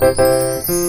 Música